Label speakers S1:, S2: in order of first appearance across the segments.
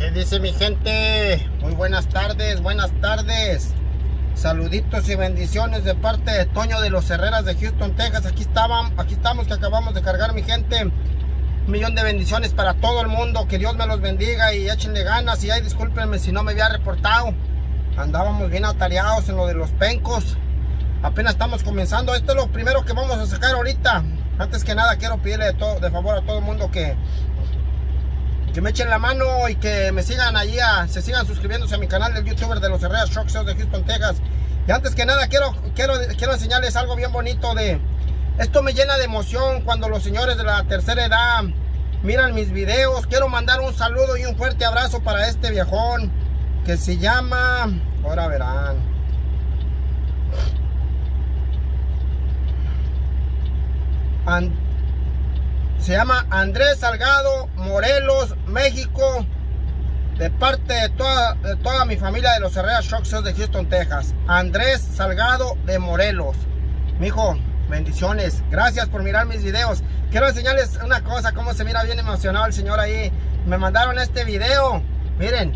S1: ¿Qué dice mi gente? Muy buenas tardes, buenas tardes. Saluditos y bendiciones de parte de Toño de los Herreras de Houston, Texas. Aquí estaban, aquí estamos que acabamos de cargar mi gente. Un millón de bendiciones para todo el mundo. Que Dios me los bendiga y échenle ganas. Y ay, discúlpenme si no me había reportado. Andábamos bien atareados en lo de los pencos. Apenas estamos comenzando. Esto es lo primero que vamos a sacar ahorita. Antes que nada quiero pedirle de, todo, de favor a todo el mundo que que me echen la mano y que me sigan allí, a, se sigan suscribiéndose a mi canal del youtuber de los Herreras Shock Shows de Houston, Texas. Y antes que nada quiero, quiero, quiero enseñarles algo bien bonito de... Esto me llena de emoción cuando los señores de la tercera edad miran mis videos. Quiero mandar un saludo y un fuerte abrazo para este viejón que se llama... Ahora verán. se llama Andrés Salgado Morelos, México, de parte de toda, toda mi familia de los Herrera Shock de Houston, Texas. Andrés Salgado de Morelos. Mijo, bendiciones. Gracias por mirar mis videos. Quiero enseñarles una cosa, cómo se mira bien emocionado el señor ahí. Me mandaron este video. Miren.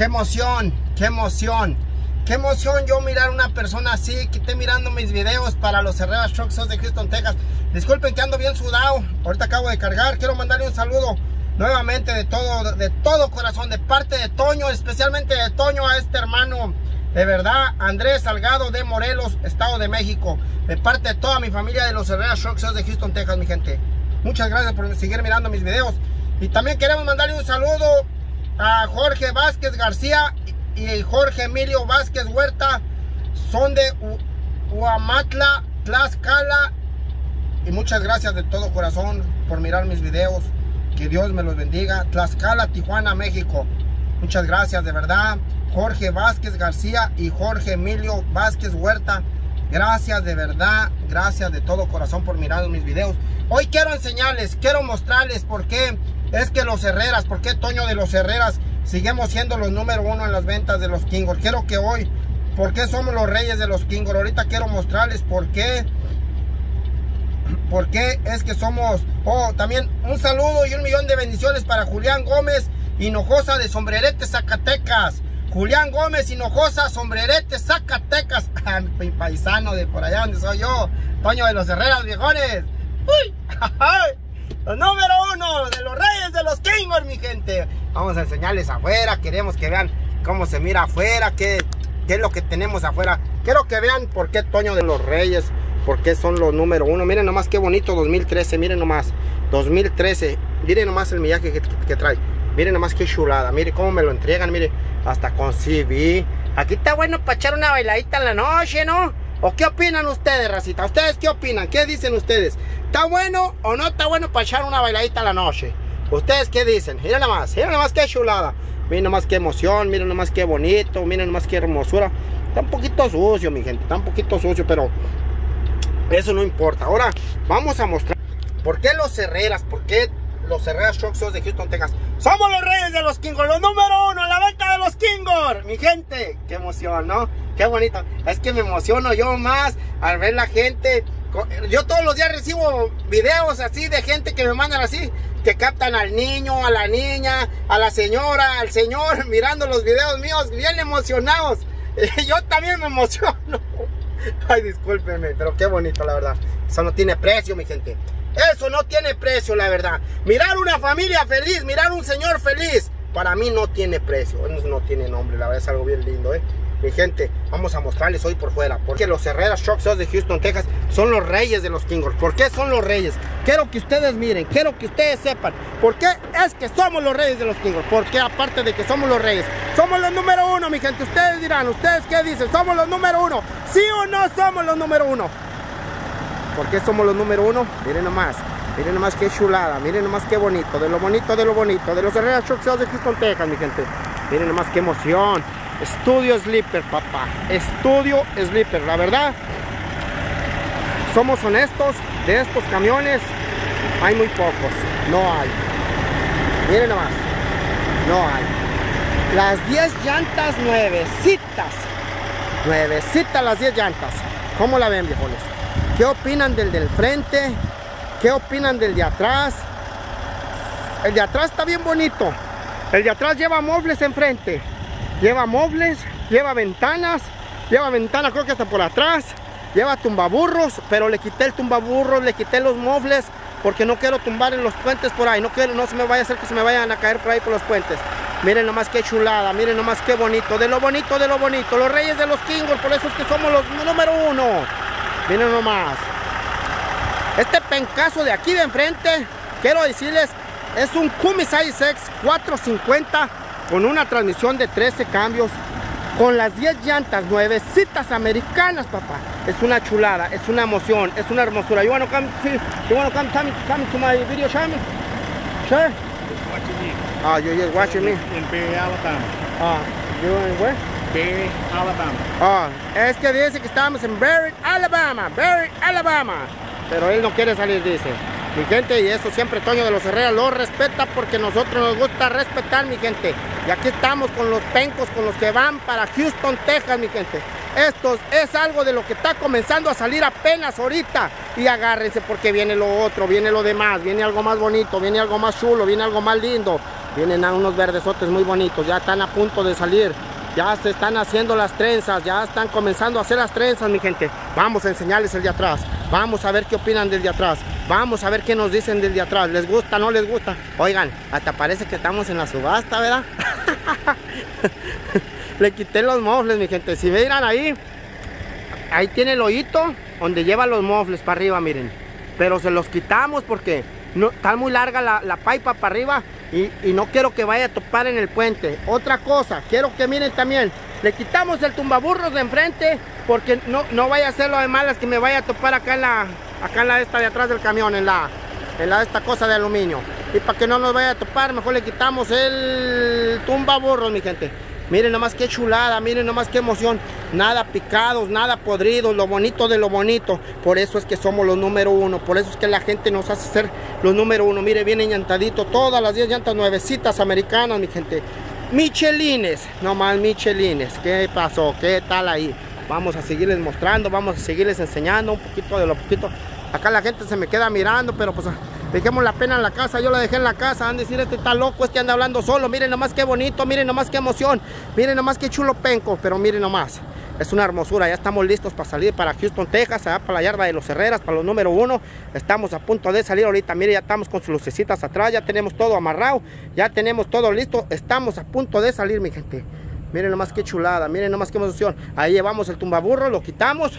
S1: Qué emoción, qué emoción. Qué emoción yo mirar una persona así que esté mirando mis videos para los Herrera Shock Shows de Houston, Texas. Disculpen que ando bien sudado. Ahorita acabo de cargar. Quiero mandarle un saludo nuevamente de todo, de todo corazón, de parte de Toño, especialmente de Toño a este hermano. De verdad, Andrés Salgado de Morelos, Estado de México. De parte de toda mi familia de los Herrera Shock Shows de Houston, Texas, mi gente. Muchas gracias por seguir mirando mis videos. Y también queremos mandarle un saludo a Jorge Vázquez García y Jorge Emilio Vázquez Huerta. Son de Huamatla, Tlaxcala. Y muchas gracias de todo corazón por mirar mis videos. Que Dios me los bendiga. Tlaxcala, Tijuana, México. Muchas gracias de verdad. Jorge Vázquez García y Jorge Emilio Vázquez Huerta. Gracias de verdad. Gracias de todo corazón por mirar mis videos. Hoy quiero enseñarles quiero mostrarles por qué es que los Herreras, ¿por qué Toño de los Herreras seguimos siendo los número uno en las ventas de los Kingor? Quiero que hoy, ¿por qué somos los reyes de los Kingor? Ahorita quiero mostrarles por qué. ¿Por qué es que somos? Oh, también un saludo y un millón de bendiciones para Julián Gómez Hinojosa de Sombrerete, Zacatecas. Julián Gómez Hinojosa, Sombrerete, Zacatecas. Mi paisano de por allá donde soy yo. Toño de los Herreras, viejones. ¡Uy! Los número uno de los reyes de los Kingos, mi gente. Vamos a enseñarles afuera. Queremos que vean cómo se mira afuera. Qué, qué es lo que tenemos afuera. Quiero que vean por qué Toño de los Reyes. Por qué son los número uno. Miren nomás qué bonito 2013. Miren nomás. 2013. Miren nomás el millaje que, trae. Miren nomás qué chulada. Miren cómo me lo entregan. Miren. Hasta con CV. Aquí está bueno para echar una bailadita en la noche, ¿no? ¿O qué opinan ustedes, racita? ¿Ustedes qué opinan? ¿Qué dicen ustedes? ¿Está bueno o no está bueno para echar una bailadita a la noche? ¿Ustedes qué dicen? Miren nomás, miren nomás qué chulada. Miren nomás qué emoción, miren nomás qué bonito, miren nomás qué hermosura. Está un poquito sucio, mi gente, está un poquito sucio, pero eso no importa. Ahora vamos a mostrar por qué los Herreras, por qué los Herreras Shock de Houston, Texas. Somos los reyes de los Kingor, los número uno, la venta de los Kingor. Mi gente, qué emoción, ¿no? Qué bonito. Es que me emociono yo más al ver la gente. Yo todos los días recibo videos así de gente que me mandan así, que captan al niño, a la niña, a la señora, al señor, mirando los videos míos, bien emocionados. Yo también me emociono. Ay, discúlpenme, pero qué bonito, la verdad. Eso no tiene precio, mi gente. Eso no tiene precio, la verdad. Mirar una familia feliz, mirar un señor feliz, para mí no tiene precio. No tiene nombre, la verdad es algo bien lindo, ¿eh? Mi gente, vamos a mostrarles hoy por fuera. Porque los Herreras Shock de Houston, Texas son los reyes de los Kingos. ¿Por qué son los reyes? Quiero que ustedes miren, quiero que ustedes sepan. ¿Por qué es que somos los reyes de los Kingos? Porque aparte de que somos los reyes, somos los número uno, mi gente. Ustedes dirán, ¿ustedes qué dicen? ¿Somos los número uno? ¿Sí o no somos los número uno? ¿Por qué somos los número uno? Miren nomás. Miren nomás qué chulada, miren nomás qué bonito, de lo bonito, de lo bonito, de los Herrera Sales de Houston, Texas, mi gente. Miren nomás qué emoción. Estudio Sleeper, papá. Estudio Sleeper, la verdad. Somos honestos, de estos camiones hay muy pocos, no hay. Miren nomás, no hay. Las 10 llantas nuevecitas. Nuevecitas las 10 llantas. ¿Cómo la ven, viejones? ¿Qué opinan del del frente? ¿Qué opinan del de atrás? El de atrás está bien bonito. El de atrás lleva muebles enfrente. Lleva muebles, lleva ventanas, lleva ventanas creo que hasta por atrás. Lleva tumbaburros, pero le quité el tumbaburros, le quité los muebles porque no quiero tumbar en los puentes por ahí. No quiero, no se me vaya a hacer que se me vayan a caer por ahí por los puentes. Miren nomás qué chulada, miren nomás qué bonito, de lo bonito, de lo bonito. Los reyes de los Kingos, por eso es que somos los número uno. Miren nomás. Este pencazo de aquí de enfrente, quiero decirles, es un Cummins ISX 450 con una transmisión de 13 cambios, con las 10 llantas nuevecitas americanas, papá. Es una chulada, es una emoción, es una hermosura. You wanna come, see, you wanna come, come, come to my video, Shami? Sure. Ah, you just watching me.
S2: Perry, Alabama.
S1: Ah, you in where?
S2: Perry, Alabama.
S1: Ah, es que dice que estamos en Barrett, Alabama, Barrett, Alabama. Pero él no quiere salir, dice. Mi gente, y eso siempre Toño de los Herrera lo respeta porque nosotros nos gusta respetar, mi gente. Y aquí estamos con los pencos, con los que van para Houston, Texas, mi gente. Esto es algo de lo que está comenzando a salir apenas ahorita. Y agárrense porque viene lo otro, viene lo demás, viene algo más bonito, viene algo más chulo, viene algo más lindo. Vienen a unos verdesotes muy bonitos, ya están a punto de salir. Ya se están haciendo las trenzas, ya están comenzando a hacer las trenzas, mi gente. Vamos a enseñarles el de atrás. Vamos a ver qué opinan del de atrás. Vamos a ver qué nos dicen del de atrás. ¿Les gusta, no les gusta? Oigan, hasta parece que estamos en la subasta, ¿verdad? Le quité los mofles, mi gente. Si miran ahí, ahí tiene el hoyito donde lleva los mofles para arriba, miren. Pero se los quitamos porque no, está muy larga la, la pipa para arriba y, y, no quiero que vaya a topar en el puente. Otra cosa, quiero que miren también, le quitamos el tumbaburros de enfrente porque no, no vaya a ser lo de malas que me vaya a topar acá en la, acá en la esta de atrás del camión, en la, en la esta cosa de aluminio. Y para que no nos vaya a topar, mejor le quitamos el tumbaburros, mi gente. Miren nomás qué chulada, miren nomás qué emoción. Nada picados, nada podridos, lo bonito de lo bonito. Por eso es que somos los número uno. Por eso es que la gente nos hace ser los número uno. Mire, viene llantadito. Todas las 10 llantas nuevecitas americanas, mi gente. Michelines, nomás Michelines. ¿Qué pasó? ¿Qué tal ahí? Vamos a seguirles mostrando, vamos a seguirles enseñando un poquito de lo poquito. Acá la gente se me queda mirando, pero pues dejemos la pena en la casa, yo la dejé en la casa, han de decir este está loco, este anda hablando solo, miren nomás qué bonito, miren nomás qué emoción, miren nomás qué chulo penco, pero miren nomás, es una hermosura, ya estamos listos para salir para Houston, Texas, allá para la yarda de los Herreras, para los número uno, estamos a punto de salir ahorita, miren ya estamos con sus lucecitas atrás, ya tenemos todo amarrado, ya tenemos todo listo, estamos a punto de salir mi gente, miren nomás qué chulada, miren nomás qué emoción, ahí llevamos el tumbaburro, lo quitamos,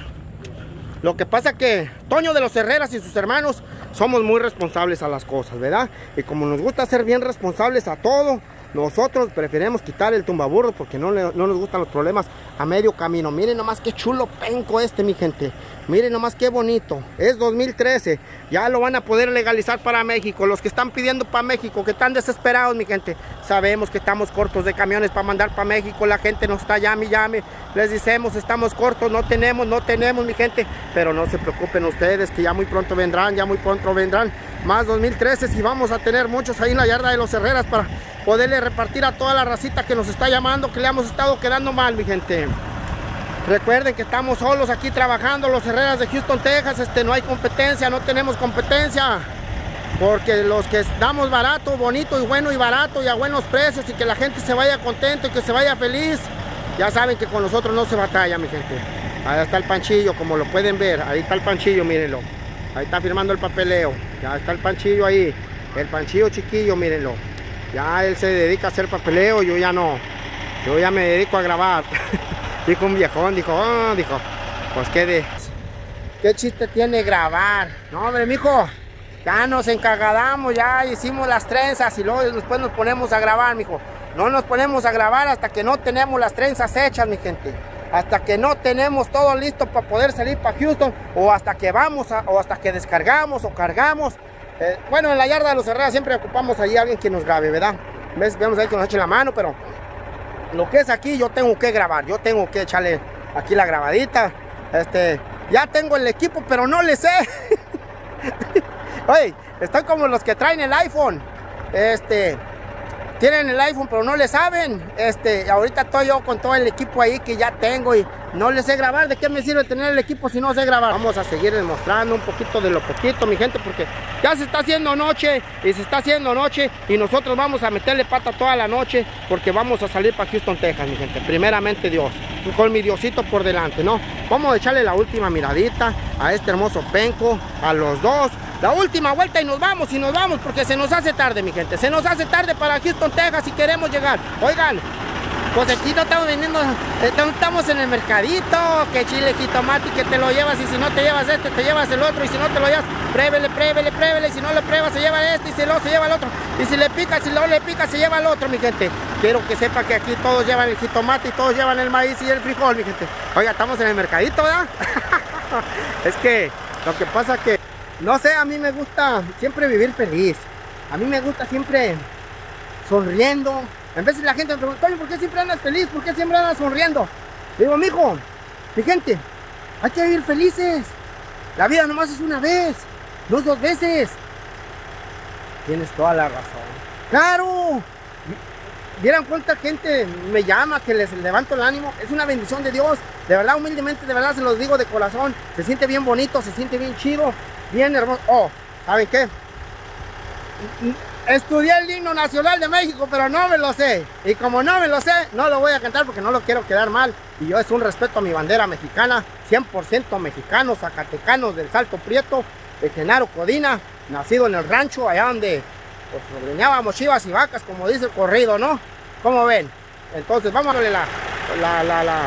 S1: lo que pasa que Toño de los Herreras y sus hermanos somos muy responsables a las cosas, ¿verdad? Y como nos gusta ser bien responsables a todo, nosotros preferimos quitar el tumbaburro porque no, no nos gustan los problemas a medio camino. Miren nomás qué chulo penco este, mi gente. Miren nomás qué bonito. Es 2013. Ya lo van a poder legalizar para México. Los que están pidiendo para México, que están desesperados, mi gente. Sabemos que estamos cortos de camiones para mandar para México. La gente nos está llame, llame. Les decimos, estamos cortos, no tenemos, no tenemos, mi gente. Pero no se preocupen ustedes, que ya muy pronto vendrán, ya muy pronto vendrán más 2013 y vamos a tener muchos ahí en la yarda de los Herreras para poderle repartir a toda la racita que nos está llamando, que le hemos estado quedando mal, mi gente. Recuerden que estamos solos aquí trabajando los Herreras de Houston, Texas. Este, no hay competencia, no tenemos competencia. Porque los que damos barato, bonito y bueno y barato y a buenos precios y que la gente se vaya contento y que se vaya feliz, ya saben que con nosotros no se batalla, mi gente. Ahí está el panchillo, como lo pueden ver. Ahí está el panchillo, mírenlo. Ahí está firmando el papeleo. Ya está el panchillo ahí. El panchillo chiquillo, mírenlo. Ya él se dedica a hacer papeleo, yo ya no. Yo ya me dedico a grabar. dijo un viejón, dijo, oh, dijo, pues qué de... ¿Qué chiste tiene grabar? No, hombre, mijo, ya nos encagadamos, ya hicimos las trenzas y luego después nos ponemos a grabar, mijo. No nos ponemos a grabar hasta que no tenemos las trenzas hechas, mi gente. Hasta que no tenemos todo listo para poder salir para Houston o hasta que vamos a, o hasta que descargamos o cargamos Eh, bueno, en la yarda de los Herrera siempre ocupamos ahí a alguien que nos grabe, ¿verdad? ¿Ves? Vemos ahí que nos eche la mano, pero lo que es aquí yo tengo que grabar, yo tengo que echarle aquí la grabadita. Este, ya tengo el equipo, pero no le sé. Oye, estoy como los que traen el iPhone. Este, tienen el iPhone pero no le saben. Este, ahorita estoy yo con todo el equipo ahí que ya tengo y no les sé grabar. ¿De qué me sirve tener el equipo si no sé grabar? Vamos a seguir demostrando un poquito de lo poquito, mi gente, porque ya se está haciendo noche y se está haciendo noche y nosotros vamos a meterle pata toda la noche porque vamos a salir para Houston, Texas, mi gente. Primeramente Dios, con mi Diosito por delante, ¿no? Vamos a echarle la última miradita a este hermoso penco, a los dos la última vuelta y nos vamos y nos vamos porque se nos hace tarde, mi gente. Se nos hace tarde para Houston, Texas si queremos llegar. Oigan, pues aquí no estamos vendiendo, estamos en el mercadito, que chile, jitomate, que te lo llevas y si no te llevas este, te llevas el otro y si no te lo llevas, pruébele, pruébele, pruébele, y si no le pruebas se lleva este y si no se lleva el otro y si le pica, si no le pica se lleva el otro, mi gente. Quiero que sepa que aquí todos llevan el jitomate y todos llevan el maíz y el frijol, mi gente. Oiga, estamos en el mercadito, ¿verdad? es que lo que pasa que no sé, a mí me gusta siempre vivir feliz. A mí me gusta siempre sonriendo. En veces la gente me pregunta, ¿por qué siempre andas feliz? ¿Por qué siempre andas sonriendo? digo, mijo, mi gente, hay que vivir felices. La vida nomás es una vez, no es dos veces. Tienes toda la razón. ¡Claro! Vieran cuánta gente me llama, que les levanto el ánimo. Es una bendición de Dios. De verdad, humildemente, de verdad se los digo de corazón. Se siente bien bonito, se siente bien chido bien hermoso. Oh, ¿saben qué? Estudié el himno nacional de México, pero no me lo sé. Y como no me lo sé, no lo voy a cantar porque no lo quiero quedar mal. Y yo es un respeto a mi bandera mexicana, 100% mexicanos, zacatecanos del Salto Prieto, de Genaro Codina, nacido en el rancho, allá donde pues ordeñábamos chivas y vacas, como dice el corrido, ¿no? ¿Cómo ven? Entonces vamos a darle la, la, la, la,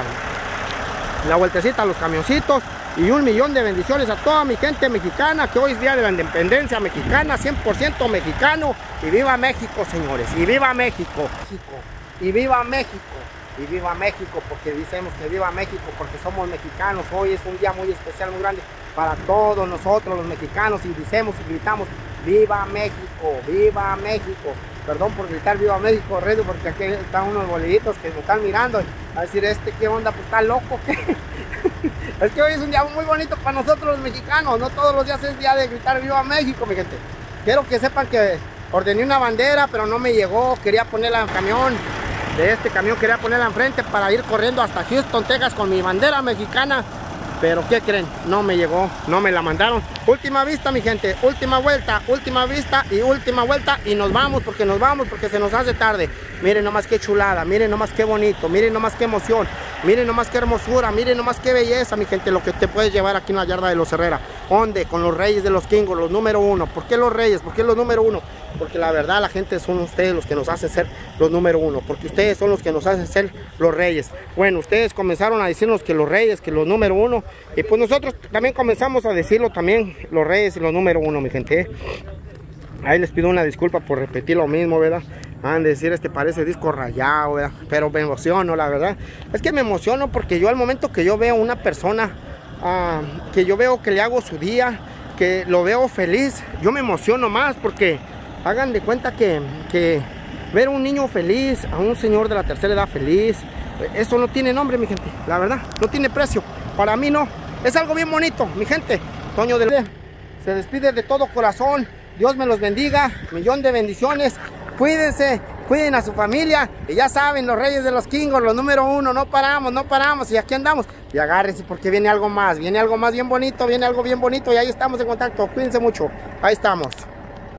S1: la vueltecita a los camioncitos y un millón de bendiciones a toda mi gente mexicana que hoy es día de la independencia mexicana, 100% mexicano. Y viva México señores, y viva México, y viva México, y viva México porque decimos que viva México porque somos mexicanos, hoy es un día muy especial, muy grande para todos nosotros los mexicanos y decimos y gritamos viva México, viva México, perdón por gritar viva México, Redo, porque aquí están unos bolivitos que me están mirando. A decir este qué onda, pues está loco, Es que hoy es un día muy bonito para nosotros los mexicanos. No todos los días es día de gritar viva México, mi gente. Quiero que sepan que ordené una bandera, pero no me llegó. Quería ponerla en camión. De este camión quería ponerla enfrente para ir corriendo hasta Houston, Texas con mi bandera mexicana. Pero ¿qué creen? No me llegó, no me la mandaron. Última vista, mi gente. Última vuelta, última vista y última vuelta. Y nos vamos porque nos vamos porque se nos hace tarde. Miren nomás qué chulada, miren nomás qué bonito, miren nomás qué emoción. Miren nomás qué hermosura, miren nomás qué belleza, mi gente, lo que te puedes llevar aquí en la yarda de los Herrera. ¿Dónde? Con los reyes de los Kingos, los número uno. ¿Por qué los reyes? ¿Por qué los número uno? Porque la verdad la gente son ustedes los que nos hacen ser los número uno. Porque ustedes son los que nos hacen ser los reyes. Bueno, ustedes comenzaron a decirnos que los reyes, que los número uno. Y pues nosotros también comenzamos a decirlo también, los reyes y los número uno, mi gente. ¿eh? Ahí les pido una disculpa por repetir lo mismo, ¿verdad? van a decir, este parece disco rayado, pero me emociono, la verdad. Es que me emociono porque yo al momento que yo veo una persona, ah, que yo veo que le hago su día, que lo veo feliz, yo me emociono más porque hagan de cuenta que, que ver a un niño feliz, a un señor de la tercera edad feliz, eso no tiene nombre, mi gente, la verdad, no tiene precio. Para mí no, es algo bien bonito, mi gente. Toño de se despide de todo corazón. Dios me los bendiga, millón de bendiciones cuídense, cuiden a su familia y ya saben, los reyes de los kingos, los número uno, no paramos, no paramos y aquí andamos. Y agárrense porque viene algo más, viene algo más bien bonito, viene algo bien bonito y ahí estamos en contacto, cuídense mucho, ahí estamos.